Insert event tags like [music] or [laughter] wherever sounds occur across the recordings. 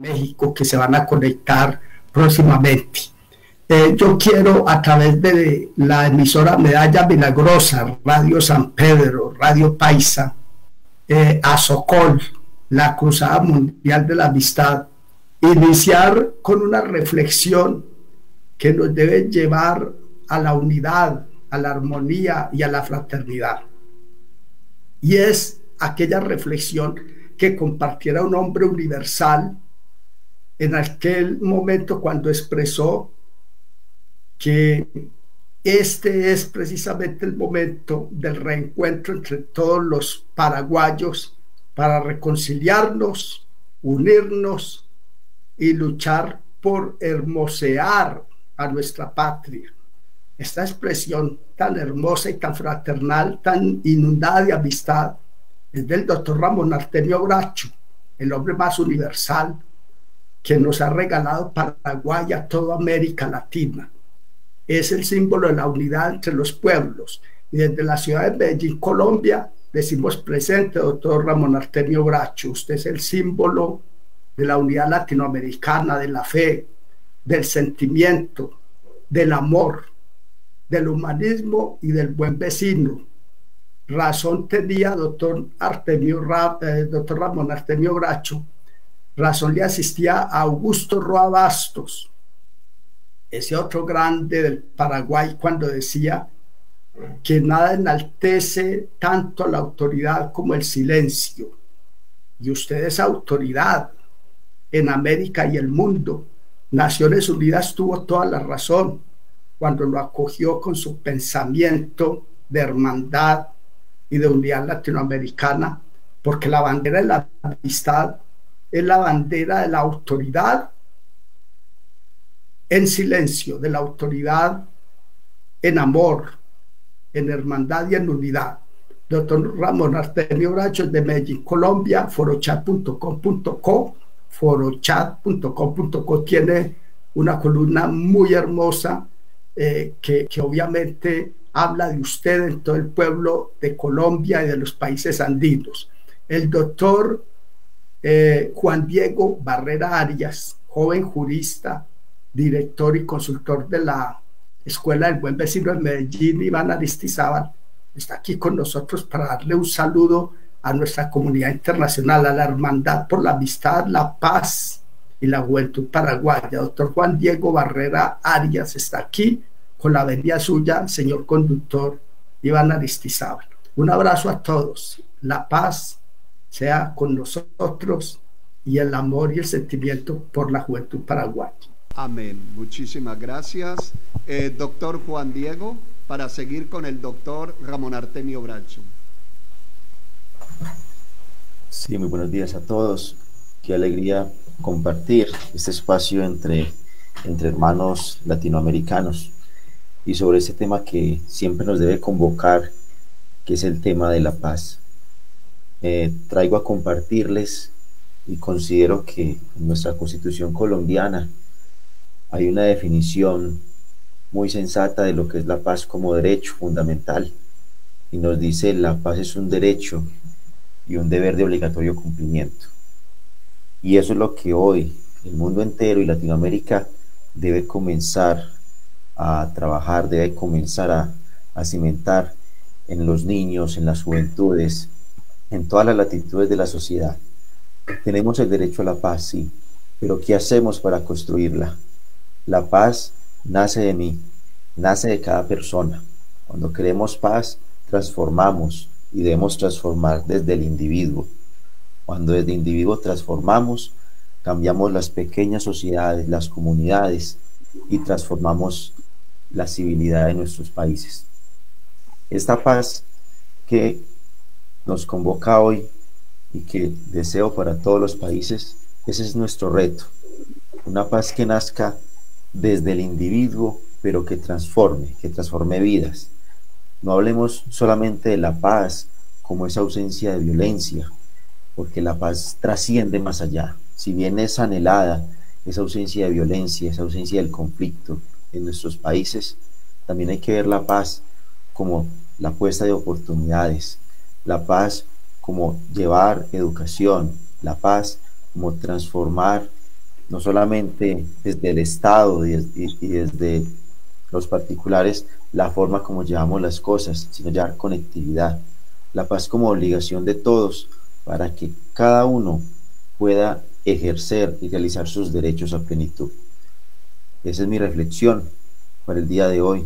México que se van a conectar próximamente. Eh, yo quiero a través de la emisora Medalla Milagrosa, Radio San Pedro, Radio Paisa, eh, a Socol, la Cruzada Mundial de la Amistad, iniciar con una reflexión que nos debe llevar a la unidad, a la armonía y a la fraternidad. Y es aquella reflexión que compartiera un hombre universal en aquel momento cuando expresó que este es precisamente el momento del reencuentro entre todos los paraguayos para reconciliarnos, unirnos y luchar por hermosear a nuestra patria. Esta expresión tan hermosa y tan fraternal, tan inundada de amistad, es del doctor Ramón Artemio Bracho, el hombre más universal que nos ha regalado Paraguay a toda América Latina es el símbolo de la unidad entre los pueblos. Y desde la ciudad de Medellín, Colombia, decimos presente, doctor Ramón Artemio Bracho, usted es el símbolo de la unidad latinoamericana, de la fe, del sentimiento, del amor, del humanismo y del buen vecino. Razón tenía doctor, Artemio, eh, doctor Ramón Artemio Bracho, razón le asistía a Augusto Roa Bastos, ese otro grande del Paraguay cuando decía que nada enaltece tanto la autoridad como el silencio. Y usted es autoridad en América y el mundo. Naciones Unidas tuvo toda la razón cuando lo acogió con su pensamiento de hermandad y de unidad latinoamericana, porque la bandera de la amistad es la bandera de la autoridad en silencio de la autoridad, en amor, en hermandad y en unidad. Doctor Ramón Artemio Bracho de Medellín, Colombia, forochat.com.co, forochat.com.co tiene una columna muy hermosa eh, que, obviamente habla de usted en todo el pueblo de Colombia y de los países andinos. El doctor eh, Juan Diego Barrera Arias, joven jurista, director y consultor de la Escuela del Buen Vecino en Medellín, Iván Aristizábal, está aquí con nosotros para darle un saludo a nuestra comunidad internacional, a la hermandad por la amistad, la paz y la juventud paraguaya. Doctor Juan Diego Barrera Arias está aquí con la venia suya, señor conductor Iván Aristizábal. Un abrazo a todos. La paz sea con nosotros y el amor y el sentimiento por la juventud paraguaya. Amén. Muchísimas gracias. Eh, doctor Juan Diego, para seguir con el doctor Ramón Artemio Bracho. Sí, muy buenos días a todos. Qué alegría compartir este espacio entre, entre hermanos latinoamericanos y sobre ese tema que siempre nos debe convocar, que es el tema de la paz. Eh, traigo a compartirles y considero que nuestra constitución colombiana hay una definición muy sensata de lo que es la paz como derecho fundamental. Y nos dice la paz es un derecho y un deber de obligatorio cumplimiento. Y eso es lo que hoy el mundo entero y Latinoamérica debe comenzar a trabajar, debe comenzar a, a cimentar en los niños, en las juventudes, en todas las latitudes de la sociedad. Tenemos el derecho a la paz, sí, pero ¿qué hacemos para construirla? La paz nace de mí, nace de cada persona. Cuando queremos paz, transformamos y debemos transformar desde el individuo. Cuando desde el individuo transformamos, cambiamos las pequeñas sociedades, las comunidades y transformamos la civilidad de nuestros países. Esta paz que nos convoca hoy y que deseo para todos los países, ese es nuestro reto. Una paz que nazca desde el individuo, pero que transforme, que transforme vidas. No hablemos solamente de la paz como esa ausencia de violencia, porque la paz trasciende más allá. Si bien es anhelada esa ausencia de violencia, esa ausencia del conflicto en nuestros países, también hay que ver la paz como la puesta de oportunidades, la paz como llevar educación, la paz como transformar no solamente desde el Estado y, desde los particulares, la forma como llevamos las cosas, sino ya conectividad. La paz como obligación de todos para que cada uno pueda ejercer y realizar sus derechos a plenitud. Esa es mi reflexión para el día de hoy,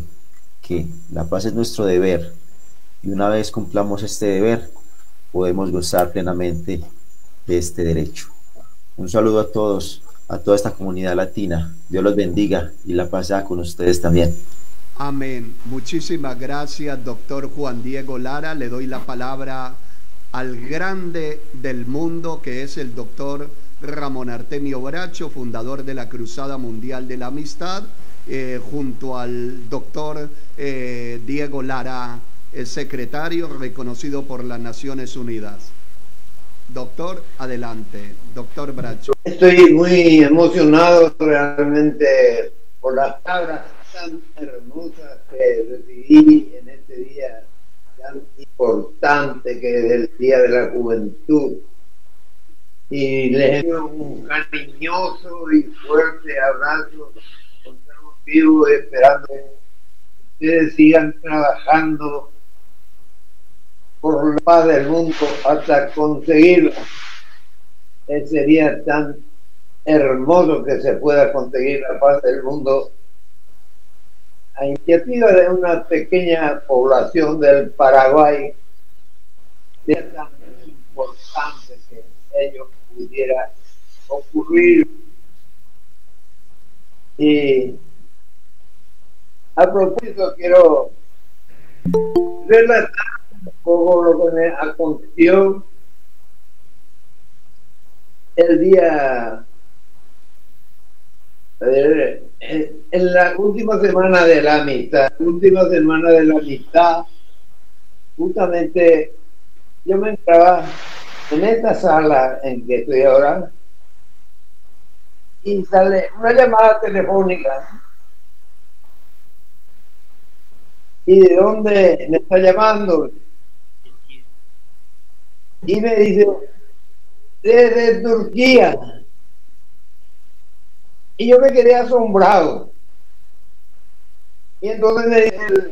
que la paz es nuestro deber y una vez cumplamos este deber, podemos gozar plenamente de este derecho. Un saludo a todos, a toda esta comunidad latina. Dios los bendiga y la paz con ustedes también. Amén. Muchísimas gracias, doctor Juan Diego Lara. Le doy la palabra al grande del mundo, que es el doctor Ramón Artemio Bracho, fundador de la Cruzada Mundial de la Amistad, eh, junto al doctor eh, Diego Lara el secretario reconocido por las Naciones Unidas. Doctor, adelante. Doctor Bracho. Estoy muy emocionado realmente por las palabras tan hermosas que recibí en este día tan importante que es el Día de la Juventud. Y les envío un cariñoso y fuerte abrazo. Estamos vivos esperando que ustedes sigan trabajando por la paz del mundo hasta conseguirlo. sería tan hermoso que se pueda conseguir la paz del mundo a iniciativa de una pequeña población del Paraguay, sería tan importante que ello pudiera ocurrir. Y a propósito quiero relatar poco lo que me aconteció el día en la última semana de la amistad, última semana de la amistad, justamente yo me entraba en esta sala en que estoy ahora y sale una llamada telefónica. ¿Y de dónde me está llamando? Y me dice, desde Turquía. Y yo me quedé asombrado. Y entonces me dice,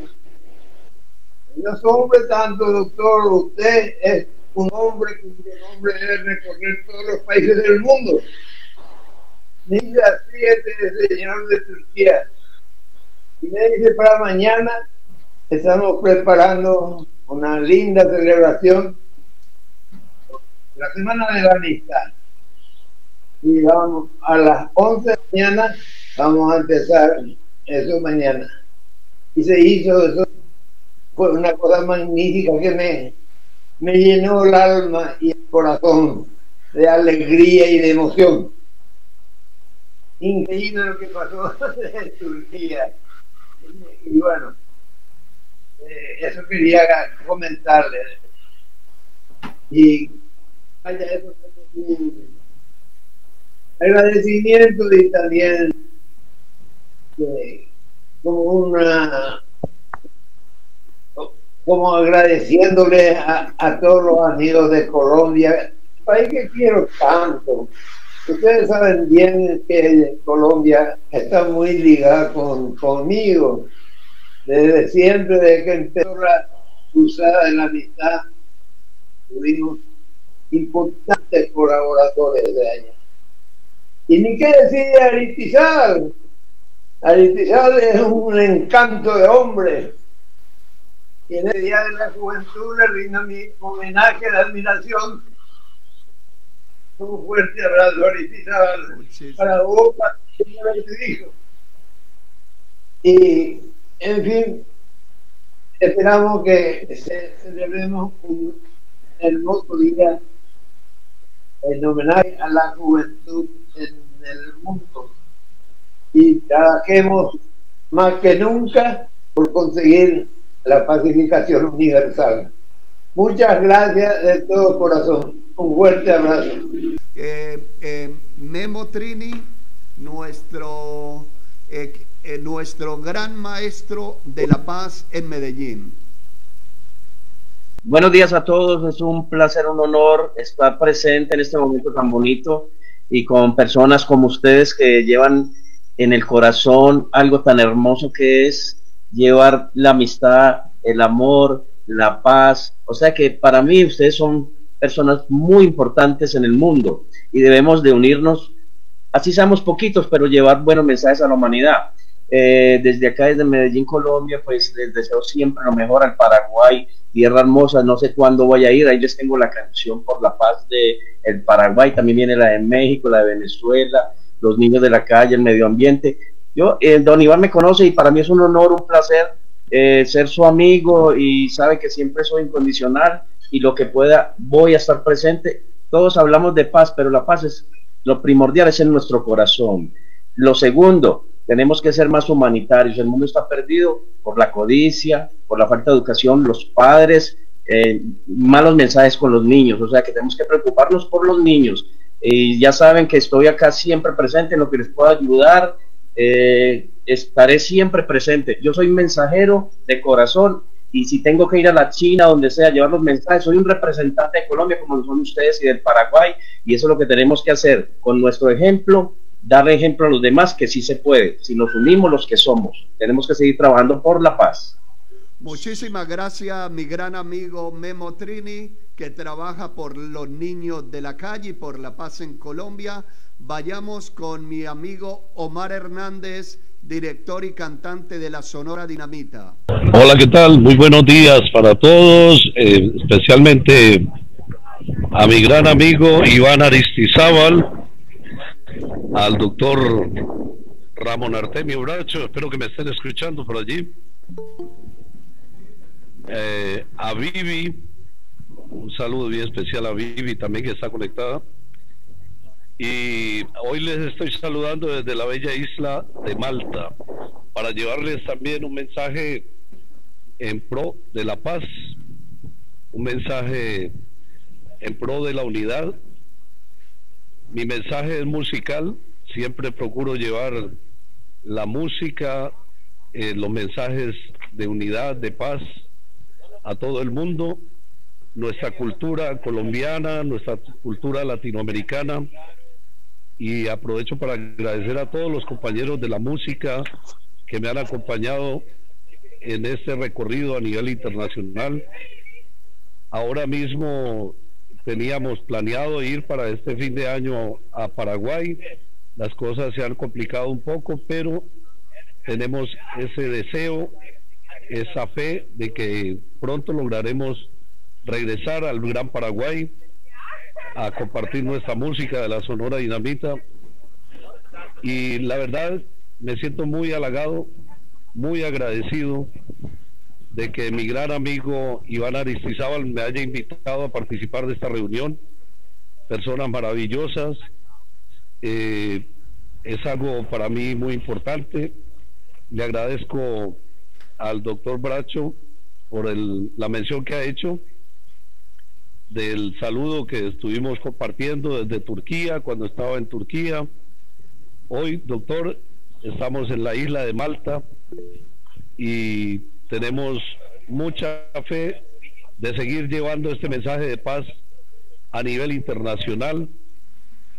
no asombre tanto, doctor, usted es un hombre cuyo nombre es recorrer todos los países del mundo. Dice así este señor de Turquía. Y me dice, para mañana estamos preparando una linda celebración la semana de la amistad. Y vamos a las 11 de la mañana, vamos a empezar eso mañana. Y se hizo eso, fue una cosa magnífica que me, me llenó el alma y el corazón de alegría y de emoción. Increíble lo que pasó [laughs] en Turquía. Y bueno, eh, eso quería comentarles. Y agradecimiento y también como una como agradeciéndole a, todos los amigos de Colombia, país que quiero tanto. Ustedes saben bien que Colombia está muy ligada con, conmigo. Desde siempre, desde que empezó la cruzada de la amistad, tuvimos importantes colaboradores de allá. Y ni qué decir de. Aritizal es un encanto de hombre. Y en el Día de la Juventud le rindo mi homenaje de admiración. Un fuerte abrazo, Aritizal, para vos, para dijo. Y, en fin, esperamos que celebremos un hermoso día en homenaje a la juventud en el mundo y trabajemos más que nunca por conseguir la pacificación universal. Muchas gracias de todo corazón. Un fuerte abrazo. Eh, eh, Memo Trini, nuestro, eh, nuestro gran maestro de la paz en Medellín. Buenos días a todos, es un placer, un honor estar presente en este momento tan bonito y con personas como ustedes que llevan en el corazón algo tan hermoso que es llevar la amistad, el amor, la paz. O sea que para mí ustedes son personas muy importantes en el mundo y debemos de unirnos, así seamos poquitos, pero llevar buenos mensajes a la humanidad. Eh, desde acá, desde Medellín, Colombia, pues les deseo siempre lo mejor al Paraguay, tierra hermosa, no sé cuándo voy a ir, ahí les tengo la canción por la paz de el Paraguay, también viene la de México, la de Venezuela, los niños de la calle, el medio ambiente. Yo, eh, don Iván me conoce y para mí es un honor, un placer eh, ser su amigo y sabe que siempre soy incondicional y lo que pueda voy a estar presente. Todos hablamos de paz, pero la paz es lo primordial, es en nuestro corazón. Lo segundo, tenemos que ser más humanitarios. El mundo está perdido por la codicia, por la falta de educación, los padres, eh, malos mensajes con los niños. O sea que tenemos que preocuparnos por los niños. Y ya saben que estoy acá siempre presente en lo que les pueda ayudar. Eh, estaré siempre presente. Yo soy mensajero de corazón y si tengo que ir a la China, donde sea, llevar los mensajes, soy un representante de Colombia como lo son ustedes y del Paraguay y eso es lo que tenemos que hacer con nuestro ejemplo dar ejemplo a los demás que sí se puede, si nos unimos los que somos. Tenemos que seguir trabajando por la paz. Muchísimas gracias, mi gran amigo Memo Trini, que trabaja por los niños de la calle y por la paz en Colombia. Vayamos con mi amigo Omar Hernández, director y cantante de la Sonora Dinamita. Hola, ¿qué tal? Muy buenos días para todos, eh, especialmente a mi gran amigo Iván Aristizábal, al doctor Ramón Artemio Bracho, espero que me estén escuchando por allí, eh, a Vivi, un saludo bien especial a Vivi también que está conectada. Y hoy les estoy saludando desde la bella isla de Malta para llevarles también un mensaje en pro de la paz, un mensaje en pro de la unidad mi mensaje es musical, siempre procuro llevar la música, eh, los mensajes de unidad, de paz a todo el mundo, nuestra cultura colombiana, nuestra cultura latinoamericana. Y aprovecho para agradecer a todos los compañeros de la música que me han acompañado en este recorrido a nivel internacional. Ahora mismo teníamos planeado ir para este fin de año a Paraguay. Las cosas se han complicado un poco, pero tenemos ese deseo, esa fe de que pronto lograremos regresar al Gran Paraguay a compartir nuestra música de la Sonora Dinamita. Y la verdad, me siento muy halagado, muy agradecido de que mi gran amigo Iván Aristizábal me haya invitado a participar de esta reunión. Personas maravillosas. Eh, es algo para mí muy importante. Le agradezco al doctor Bracho por el, la mención que ha hecho del saludo que estuvimos compartiendo desde Turquía, cuando estaba en Turquía. Hoy, doctor, estamos en la isla de Malta y tenemos mucha fe de seguir llevando este mensaje de paz a nivel internacional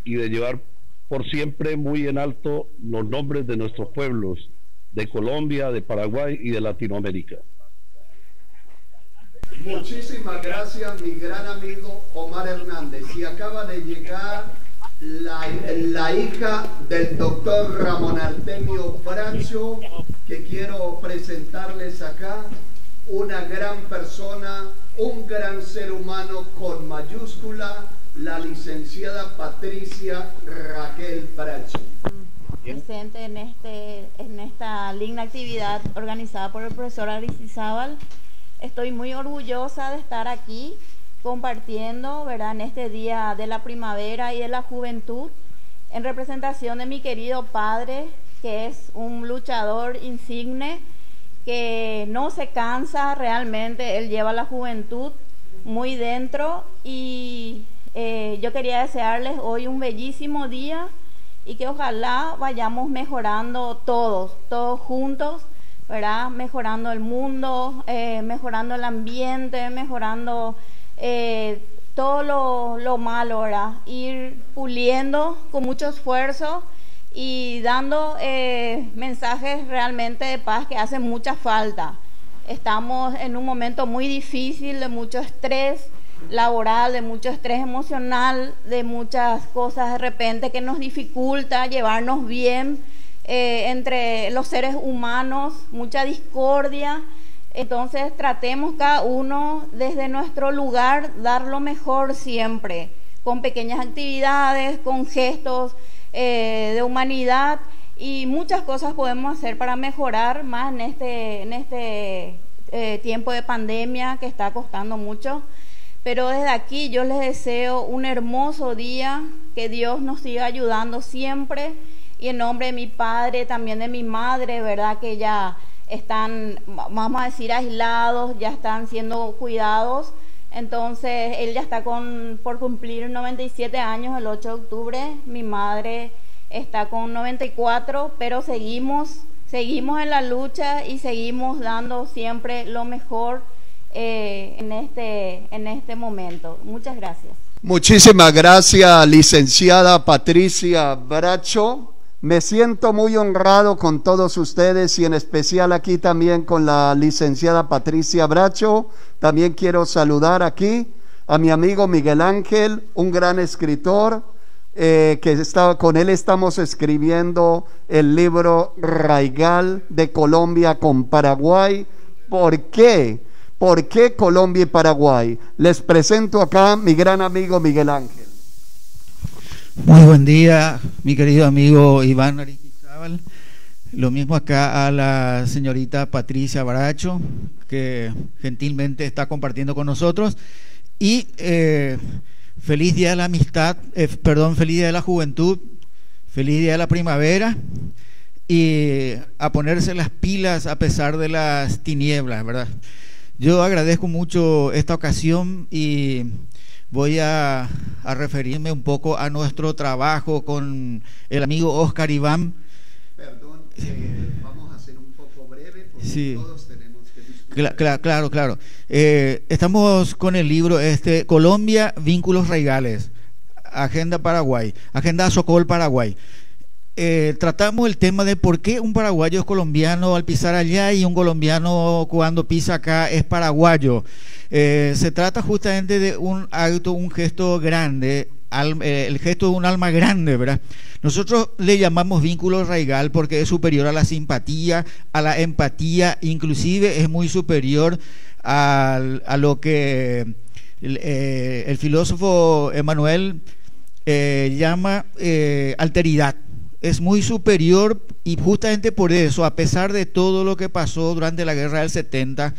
y de llevar por siempre muy en alto los nombres de nuestros pueblos, de Colombia, de Paraguay y de Latinoamérica. Muchísimas gracias, mi gran amigo Omar Hernández. Y acaba de llegar la, hija del doctor Ramón Artemio Bracho, que quiero presentarles acá, una gran persona, un gran ser humano con mayúscula, la licenciada Patricia Raquel Bracho. Presente en, este, en esta linda actividad organizada por el profesor Aristizábal. Estoy muy orgullosa de estar aquí compartiendo, ¿verdad? En este día de la primavera y de la juventud, en representación de mi querido padre, que es un luchador insigne, que no se cansa realmente, él lleva la juventud muy dentro y eh, yo quería desearles hoy un bellísimo día y que ojalá vayamos mejorando todos, todos juntos, ¿verdad? Mejorando el mundo, eh, mejorando el ambiente, mejorando eh, todo lo, lo malo, ¿verdad? Ir puliendo con mucho esfuerzo y dando eh, mensajes realmente de paz que hacen mucha falta. Estamos en un momento muy difícil, de mucho estrés laboral, de mucho estrés emocional, de muchas cosas de repente que nos dificulta llevarnos bien eh, entre los seres humanos, mucha discordia. Entonces tratemos cada uno desde nuestro lugar dar lo mejor siempre, con pequeñas actividades, con gestos eh, de humanidad y muchas cosas podemos hacer para mejorar más en este, en este eh, tiempo de pandemia que está costando mucho. Pero desde aquí yo les deseo un hermoso día, que Dios nos siga ayudando siempre y en nombre de mi padre, también de mi madre, ¿verdad? Que ya están, vamos a decir, aislados, ya están siendo cuidados. Entonces, él ya está con, por cumplir 97 años el 8 de octubre. Mi madre está con 94, pero seguimos, seguimos en la lucha y seguimos dando siempre lo mejor eh, en, este, en este momento. Muchas gracias. Muchísimas gracias, licenciada Patricia Bracho. Me siento muy honrado con todos ustedes y en especial aquí también con la licenciada Patricia Bracho. También quiero saludar aquí a mi amigo Miguel Ángel, un gran escritor, eh, que está, con él estamos escribiendo el libro Raigal de Colombia con Paraguay. ¿Por qué? ¿Por qué Colombia y Paraguay? Les presento acá mi gran amigo Miguel Ángel. Muy buen día, mi querido amigo Iván Aristizábal. Lo mismo acá a la señorita Patricia Baracho, que gentilmente está compartiendo con nosotros. Y eh, feliz día de la amistad, eh, perdón, feliz día de la juventud, feliz día de la primavera y a ponerse las pilas a pesar de las tinieblas, ¿verdad? Yo agradezco mucho esta ocasión y voy a, referirme un poco a nuestro trabajo con el amigo Oscar Iván. Perdón, eh, vamos a ser un poco breve porque todos tenemos que discutir. claro, claro, claro. Eh, estamos con el libro este Colombia, Vínculos Raigales, Agenda Paraguay, Agenda Socol Paraguay. Eh, tratamos el tema de por qué un paraguayo es colombiano al pisar allá y un colombiano cuando pisa acá es paraguayo. Eh, se trata justamente de un acto, un gesto grande, eh, el gesto de un alma grande, ¿verdad? Nosotros le llamamos vínculo raigal porque es superior a la simpatía, a la empatía, inclusive es muy superior a, lo que el, filósofo Emanuel llama alteridad es muy superior y justamente por eso, a pesar de todo lo que pasó durante la guerra del 70,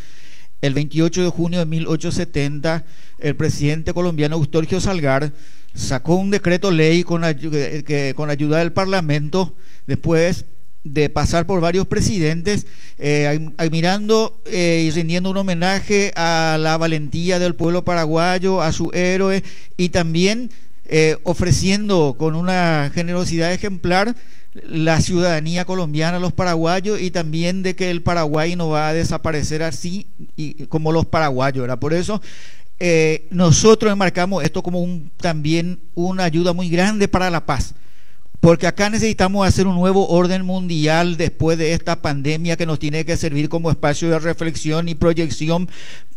el 28 de junio de 1870, el presidente colombiano Eustorgio Salgar sacó un decreto ley con, que, con ayuda del Parlamento después de pasar por varios presidentes, eh, mirando eh, y rindiendo un homenaje a la valentía del pueblo paraguayo, a su héroe y también eh, ofreciendo con una generosidad ejemplar la ciudadanía colombiana a los paraguayos y también de que el Paraguay no va a desaparecer así y, como los paraguayos. ¿verdad? Por eso eh, nosotros enmarcamos esto como un, también una ayuda muy grande para la paz. Porque acá necesitamos hacer un nuevo orden mundial después de esta pandemia que nos tiene que servir como espacio de reflexión y proyección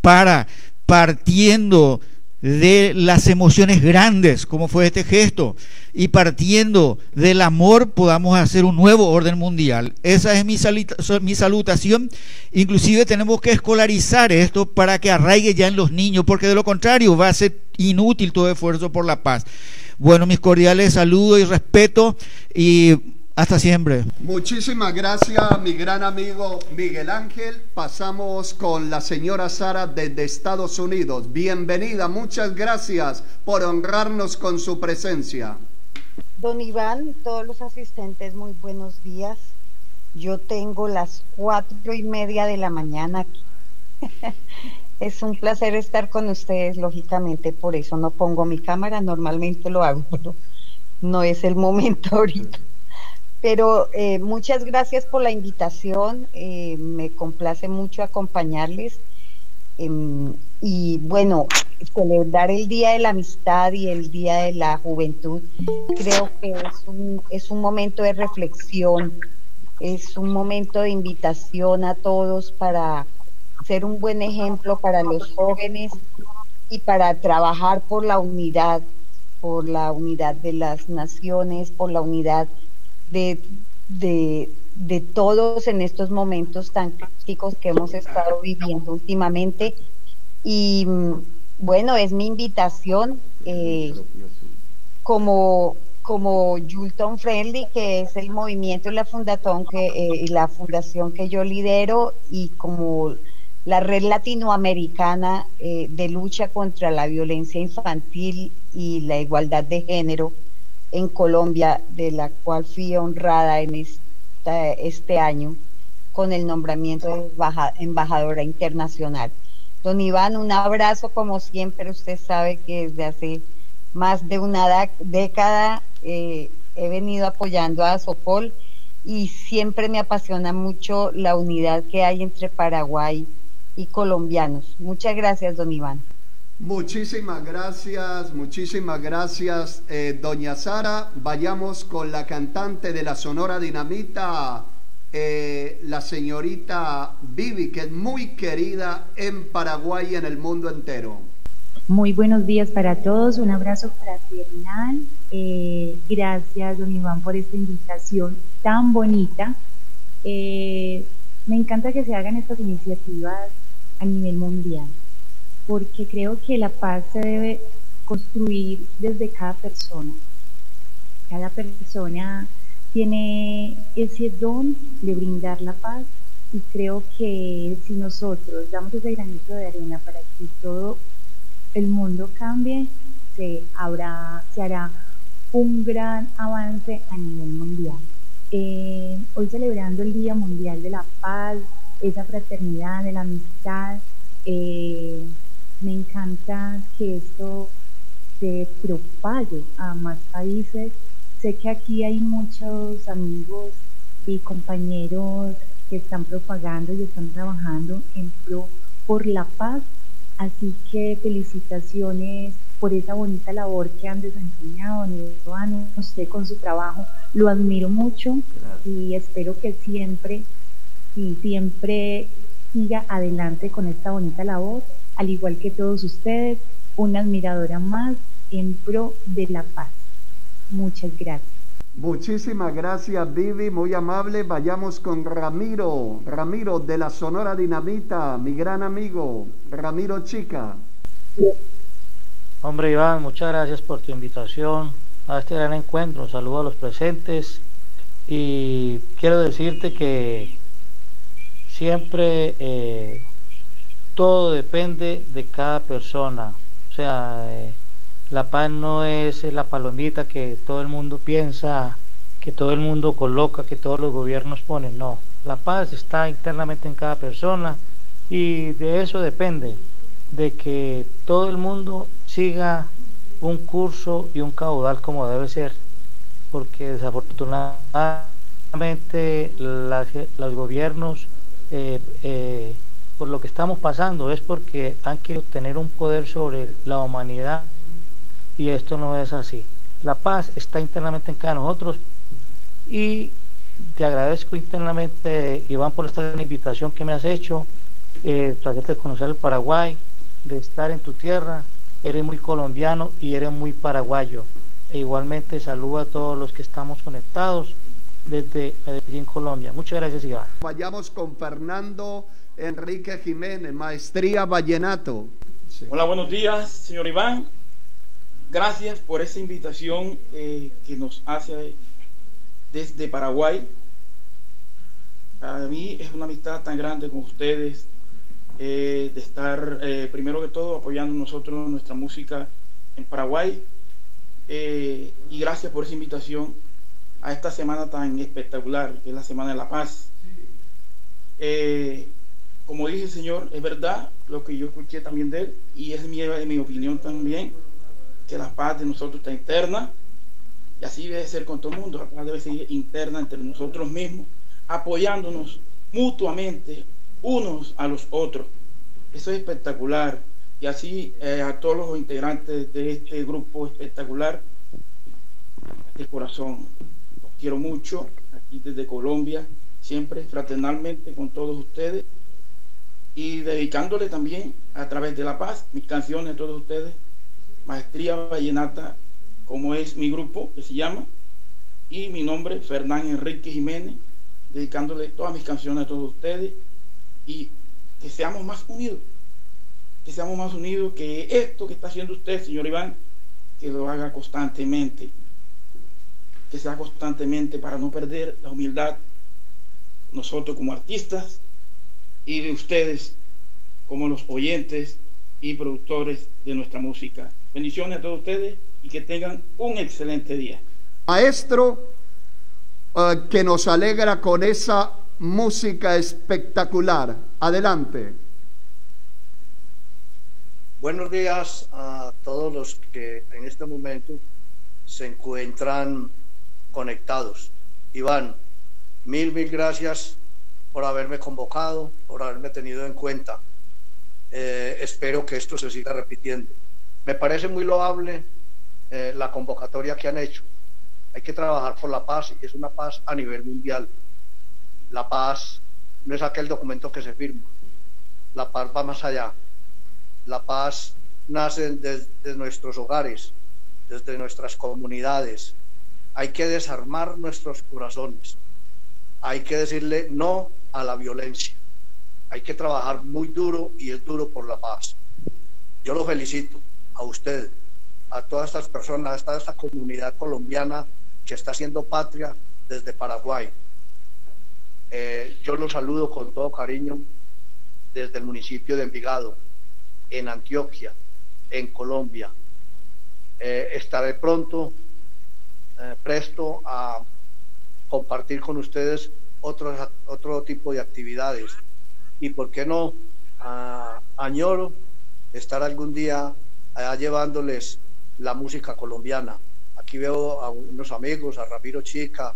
para partiendo de las emociones grandes, como fue este gesto, y partiendo del amor podamos hacer un nuevo orden mundial. Esa es mi, mi salutación. Inclusive tenemos que escolarizar esto para que arraigue ya en los niños, porque de lo contrario va a ser inútil todo esfuerzo por la paz. Bueno, mis cordiales saludos y respeto y hasta siempre. Muchísimas gracias, mi gran amigo Miguel Ángel. Pasamos con la señora Sara desde Estados Unidos. Bienvenida, muchas gracias por honrarnos con su presencia. Don Iván, todos los asistentes, muy buenos días. Yo tengo las cuatro y media de la mañana aquí. [laughs] es un placer estar con ustedes, lógicamente, por eso no pongo mi cámara, normalmente lo hago, [laughs] pero no es el momento ahorita. Pero eh, muchas gracias por la invitación, eh, me complace mucho acompañarles. Em, y bueno, celebrar el Día de la Amistad y el Día de la Juventud, creo que es un, es un momento de reflexión, es un momento de invitación a todos para ser un buen ejemplo para los jóvenes y para trabajar por la unidad, por la unidad de las naciones, por la unidad de, de, de todos en estos momentos tan críticos que hemos estado viviendo últimamente. Y bueno, es mi invitación eh, como, como Julton Friendly, que es el movimiento y la, fundación que, eh, la fundación que yo lidero, y como la red latinoamericana eh, de lucha contra la violencia infantil y la igualdad de género en Colombia, de la cual fui honrada en este año con el nombramiento de embajadora internacional. Don Iván, un abrazo como siempre. Usted sabe que desde hace más de una década eh, he venido apoyando a Sopol y siempre me apasiona mucho la unidad que hay entre Paraguay y colombianos. Muchas gracias, don Iván. Muchísimas gracias, muchísimas gracias, eh, doña Sara. Vayamos con la cantante de la Sonora Dinamita. Eh, la señorita Vivi, que es muy querida en Paraguay y en el mundo entero. Muy buenos días para todos, un abrazo fraternal. Eh, gracias, don Iván, por esta invitación tan bonita. Eh, me encanta que se hagan estas iniciativas a nivel mundial, porque creo que la paz se debe construir desde cada persona. Cada persona tiene ese don de brindar la paz y creo que si nosotros damos ese granito de arena para que todo el mundo cambie, se, habrá, se hará un gran avance a nivel mundial. Eh, hoy celebrando el Día Mundial de la Paz, esa fraternidad, de la amistad, eh, me encanta que esto se propague a más países. Sé que aquí hay muchos amigos y compañeros que están propagando y están trabajando en pro por la paz, así que felicitaciones por esa bonita labor que han desempeñado, Iván, usted con su trabajo, lo admiro mucho y espero que siempre y siempre siga adelante con esta bonita labor, al igual que todos ustedes, una admiradora más en pro de la paz. Muchas gracias. Muchísimas gracias, Vivi, muy amable. Vayamos con Ramiro, Ramiro de la Sonora Dinamita, mi gran amigo, Ramiro Chica. Hombre Iván, muchas gracias por tu invitación a este gran encuentro. Saludo a los presentes y quiero decirte que siempre eh, todo depende de cada persona. O sea, eh, la paz no es la palomita que todo el mundo piensa, que todo el mundo coloca, que todos los gobiernos ponen. No, la paz está internamente en cada persona y de eso depende, de que todo el mundo siga un curso y un caudal como debe ser, porque desafortunadamente los gobiernos, eh, eh, por lo que estamos pasando, es porque han querido tener un poder sobre la humanidad y esto no es así. La paz está internamente en cada nosotros y te agradezco internamente, Iván, por esta invitación que me has hecho, eh, de conocer el Paraguay, de estar en tu tierra. Eres muy colombiano y eres muy paraguayo. E igualmente saludo a todos los que estamos conectados desde Medellín, Colombia. Muchas gracias, Iván. Vayamos con Fernando Enrique Jiménez, Maestría Vallenato. Hola, buenos días, señor Iván. Gracias por esa invitación eh, que nos hace desde Paraguay. Para mí es una amistad tan grande con ustedes, eh, de estar eh, primero que todo apoyando nosotros nuestra música en Paraguay. y gracias por esa invitación a esta semana tan espectacular, que es la Semana de la Paz. como dije, Señor, es verdad lo que yo escuché también de él, y es mi, mi opinión también que la paz de nosotros está interna, y así debe ser con todo el mundo, la paz debe ser interna entre nosotros mismos, apoyándonos mutuamente unos a los otros. Eso es espectacular. y así eh, a todos los integrantes de este grupo espectacular de corazón. Quiero mucho aquí desde Colombia, siempre fraternalmente con todos ustedes y dedicándole también a través de la paz mis canciones a todos ustedes, Maestría Vallenata, como es mi grupo que se llama, y mi nombre, Fernán Enrique Jiménez, dedicándole todas mis canciones a todos ustedes y que seamos más unidos que seamos más unidos, que esto que está haciendo usted, señor Iván, que lo haga constantemente, que sea constantemente para no perder la humildad, nosotros como artistas y de ustedes como los oyentes y productores de nuestra música. Bendiciones a todos ustedes y que tengan un excelente día. Maestro, eh, que nos alegra con esa música espectacular. Adelante. Buenos días a todos los que en este momento se encuentran conectados. Iván, mil, mil gracias por haberme convocado, por haberme tenido en cuenta. Eh, espero que esto se siga repitiendo. Me parece muy loable eh, la convocatoria que han hecho. Hay que trabajar por la paz y es una paz a nivel mundial. La paz no es aquel documento que se firma. La paz va más allá la paz nace desde nuestros hogares, desde nuestras comunidades. Hay que desarmar nuestros corazones. Hay que decirle no a la violencia. Hay que trabajar muy duro y es duro por la paz. Yo lo felicito a usted, a todas estas personas, a toda esta comunidad colombiana que está haciendo patria desde Paraguay. Eh, yo lo saludo con todo cariño desde el municipio de Envigado en Antioquia, en Colombia. Eh, estaré pronto, eh, presto a compartir con ustedes otros, otro tipo de actividades. Y por qué no, añoro estar algún día allá llevándoles la música colombiana. Aquí veo a unos amigos, a Ramiro Chica.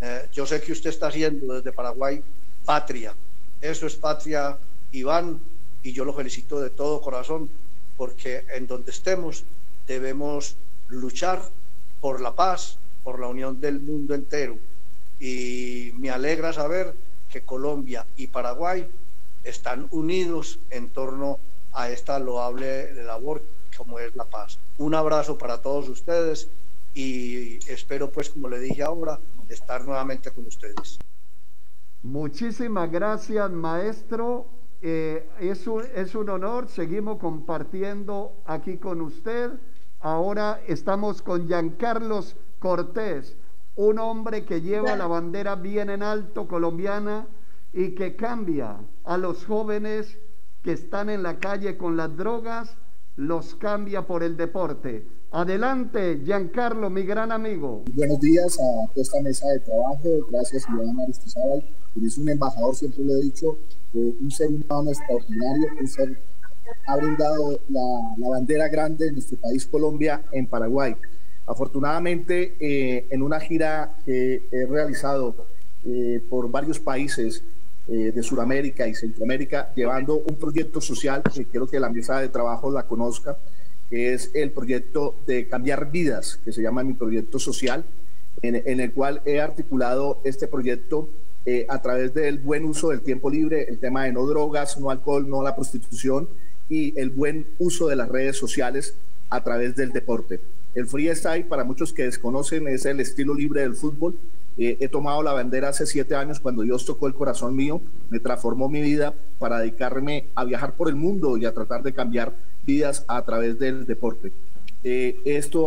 Eh, yo sé que usted está haciendo desde Paraguay patria. Eso es patria, Iván, y yo lo felicito de todo corazón porque en donde estemos debemos luchar por la paz, por la unión del mundo entero. Y me alegra saber que Colombia y Paraguay están unidos en torno a esta loable labor como es la paz. Un abrazo para todos ustedes y espero pues como le dije ahora estar nuevamente con ustedes. Muchísimas gracias maestro eh, es, un, es un honor, seguimos compartiendo aquí con usted. Ahora estamos con Giancarlos Cortés, un hombre que lleva la bandera bien en alto colombiana y que cambia a los jóvenes que están en la calle con las drogas, los cambia por el deporte. Adelante, Giancarlo, mi gran amigo. Buenos días a toda esta mesa de trabajo. Gracias, Iván Aristizábal. Eres un embajador, siempre lo he dicho, un ser humano extraordinario, un ser ha brindado la, bandera grande de nuestro país Colombia en Paraguay. Afortunadamente, eh, en una gira que he realizado eh, por varios países eh, de Sudamérica y Centroamérica, llevando un proyecto social que quiero que la mesa de trabajo la conozca, que es el proyecto de cambiar vidas, que se llama mi proyecto social, en el cual he articulado este proyecto eh, a través del buen uso del tiempo libre, el tema de no drogas, no alcohol, no la prostitución y el buen uso de las redes sociales a través del deporte. El freestyle, para muchos que desconocen, es el estilo libre del fútbol. Eh, he tomado la bandera hace siete años cuando Dios tocó el corazón mío, me transformó mi vida para dedicarme a viajar por el mundo y a tratar de cambiar vidas a través del deporte. Eh, esto